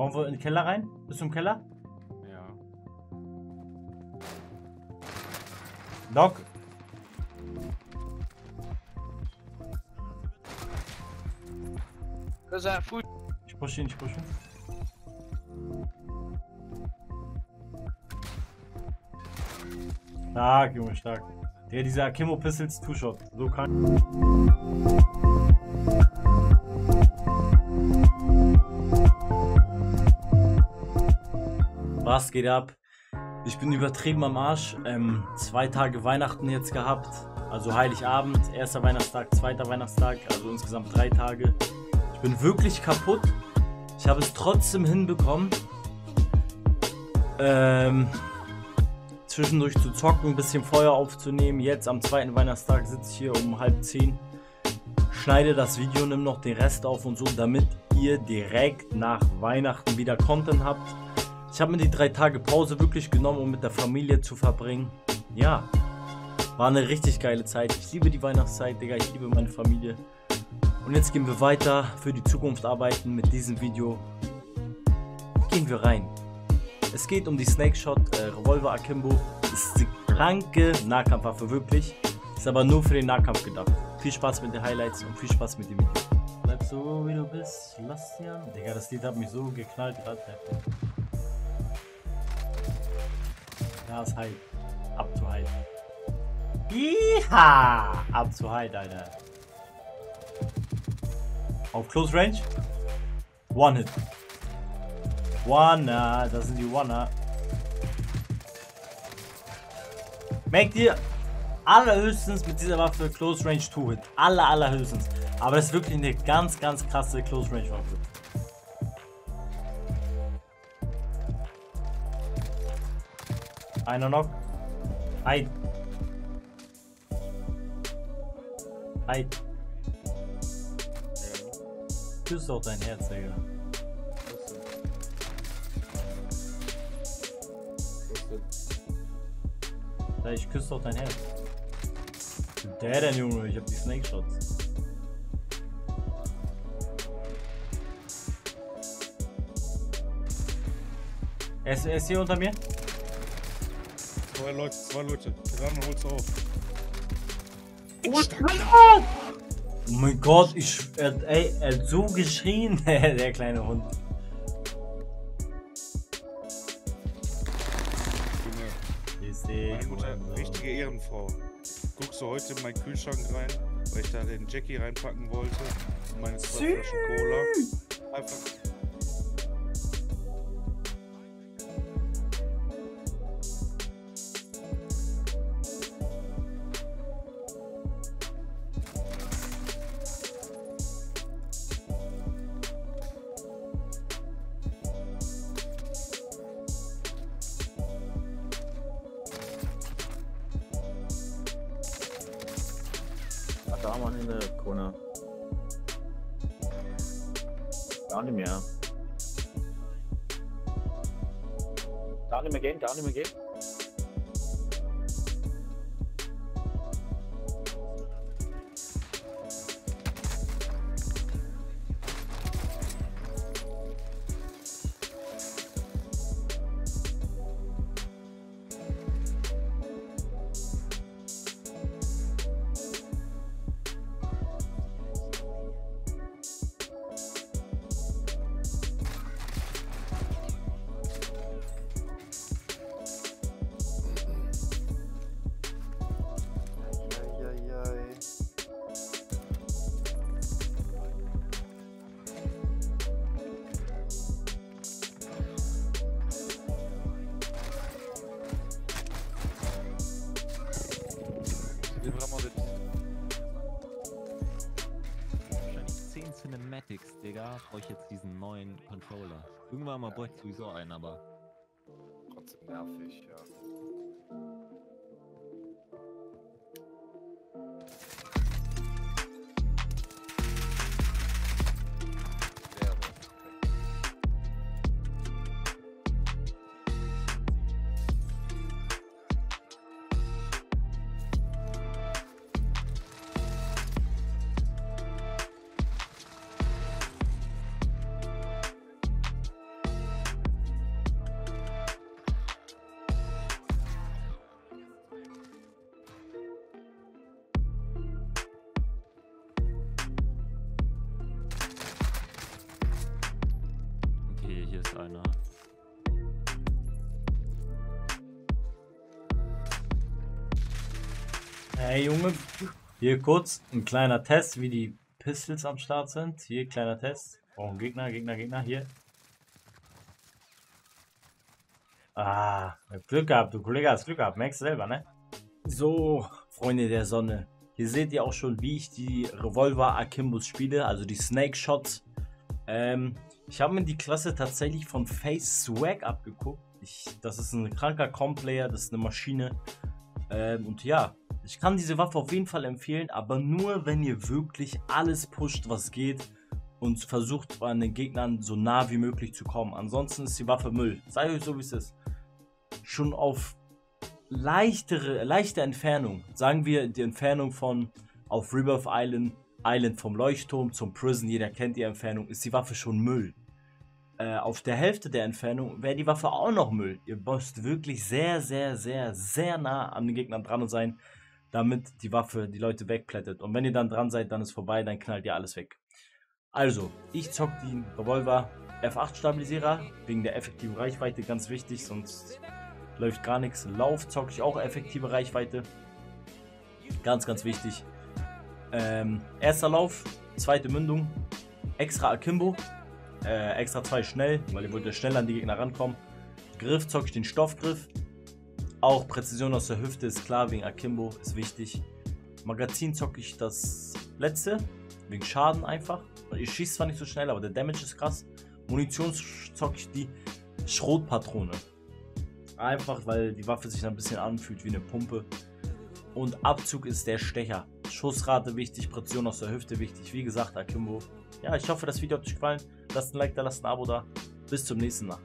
Wollen wir in den Keller rein? Bist du im Keller? Ja. Doc. Ich push ihn, ich push ihn. Stark, Junge, stark. Der dieser Akimo Pistols Two-Shot. So kann. Was geht ab? Ich bin übertrieben am Arsch. Ähm, zwei Tage Weihnachten jetzt gehabt. Also Heiligabend, erster Weihnachtstag, zweiter Weihnachtstag, also insgesamt drei Tage. Ich bin wirklich kaputt. Ich habe es trotzdem hinbekommen, ähm, zwischendurch zu zocken, ein bisschen Feuer aufzunehmen. Jetzt am zweiten Weihnachtstag sitze ich hier um halb zehn, schneide das Video, nimm noch den Rest auf und so, damit ihr direkt nach Weihnachten wieder Content habt. Ich habe mir die drei Tage Pause wirklich genommen, um mit der Familie zu verbringen. Ja, war eine richtig geile Zeit. Ich liebe die Weihnachtszeit, Digga. Ich liebe meine Familie. Und jetzt gehen wir weiter für die Zukunft arbeiten mit diesem Video. Gehen wir rein. Es geht um die Snake Shot äh, Revolver Akimbo. Ist die kranke Nahkampfwaffe wirklich. Ist aber nur für den Nahkampf gedacht. Viel Spaß mit den Highlights und viel Spaß mit dem Video. Bleib so wie du bist, Sebastian. Digga, das Lied hat mich so geknallt gerade. Ja, ist Hype. Up to Hype. Iha! Up to Hype, Alter. Auf Close Range. One Hit. Wanna, das sind die Wanna. Merkt ihr, allerhöchstens mit dieser Waffe Close Range 2 Hit. Aller, allerhöchstens. Aber das ist wirklich eine ganz, ganz krasse Close Range Waffe. Einer noch. Ein. Ein. Küsse auch dein Herz, Digga. Ja, ich küsse doch dein Herz. Der denn, Junge? Ich hab die Snake Shots. Er ist, er ist hier unter mir. Zwei Leute, zwei Leute. Ran und hol's auf. Oh mein Gott, ich, er, ey, er hat so geschrien, der kleine Hund. Meine Mutter, richtige Ehrenfrau. Guckst du heute in meinen Kühlschrank rein, weil ich da den Jackie reinpacken wollte. Und meine zwei Flaschen Cola. Einfach. Da Mann in der Corner. Gar nicht mehr. Gar nicht mehr gehen, gar nicht 10 Cinematics, Digga. Brauche ich jetzt diesen neuen Controller. Irgendwann mal bräuchte ich sowieso einen, aber. Trotzdem nervig, ja. Einer. Hey Junge, hier kurz ein kleiner Test, wie die Pistols am Start sind. Hier, kleiner Test. Oh, Gegner, Gegner, Gegner, hier. Ah, Glück gehabt, du Kollege hast Glück gehabt, merkst du selber, ne? So, Freunde der Sonne. Hier seht ihr auch schon, wie ich die Revolver Akimbus spiele, also die Snake Shots. Ähm, ich habe mir die Klasse tatsächlich von Face Swag abgeguckt. Ich, das ist ein kranker Complayer, das ist eine Maschine. Ähm, und ja, ich kann diese Waffe auf jeden Fall empfehlen, aber nur wenn ihr wirklich alles pusht, was geht und versucht an den Gegnern so nah wie möglich zu kommen. Ansonsten ist die Waffe Müll. Sei euch so wie es ist. Schon auf leichtere, leichte Entfernung, sagen wir die Entfernung von auf Rebirth Island, Island vom Leuchtturm zum Prison, jeder kennt die Entfernung, ist die Waffe schon Müll. Äh, auf der Hälfte der Entfernung wäre die Waffe auch noch Müll. Ihr müsst wirklich sehr, sehr, sehr, sehr nah an den Gegnern dran sein, damit die Waffe die Leute wegplättet. Und wenn ihr dann dran seid, dann ist vorbei, dann knallt ihr alles weg. Also, ich zock den Revolver F8 Stabilisierer, wegen der effektiven Reichweite, ganz wichtig, sonst läuft gar nichts. Lauf zocke ich auch effektive Reichweite. Ganz, ganz wichtig. Ähm, erster Lauf, zweite Mündung, extra Akimbo, äh, extra zwei schnell, weil ihr wollt schnell an die Gegner rankommen. Griff zocke ich den Stoffgriff. Auch Präzision aus der Hüfte ist klar, wegen Akimbo ist wichtig. Magazin zocke ich das letzte, wegen Schaden einfach. Ich schieße zwar nicht so schnell, aber der Damage ist krass. Munition zocke ich die Schrotpatrone. Einfach, weil die Waffe sich ein bisschen anfühlt wie eine Pumpe. Und Abzug ist der Stecher. Schussrate wichtig, Präzision aus der Hüfte wichtig. Wie gesagt, Akimbo. Ja, ich hoffe, das Video hat euch gefallen. Lasst ein Like da, lasst ein Abo da. Bis zum nächsten Mal.